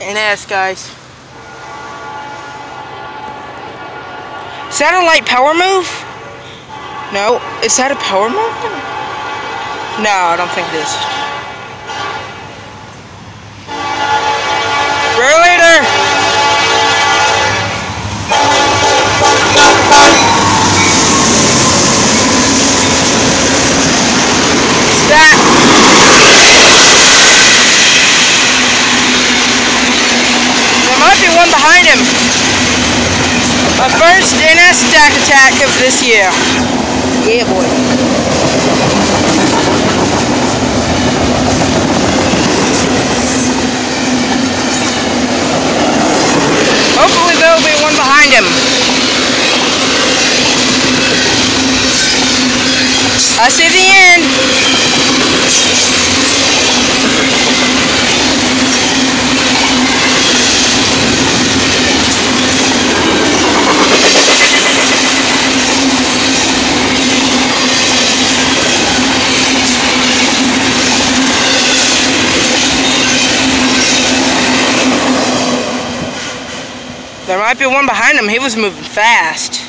NS, guys. Is that a light power move? No. Is that a power move? No, I don't think it is. Rare leader! There might be one behind him. My first NS stack attack of this year. Yeah, boy. Hopefully there'll be one behind him. I see the end. There might be one behind him. He was moving fast.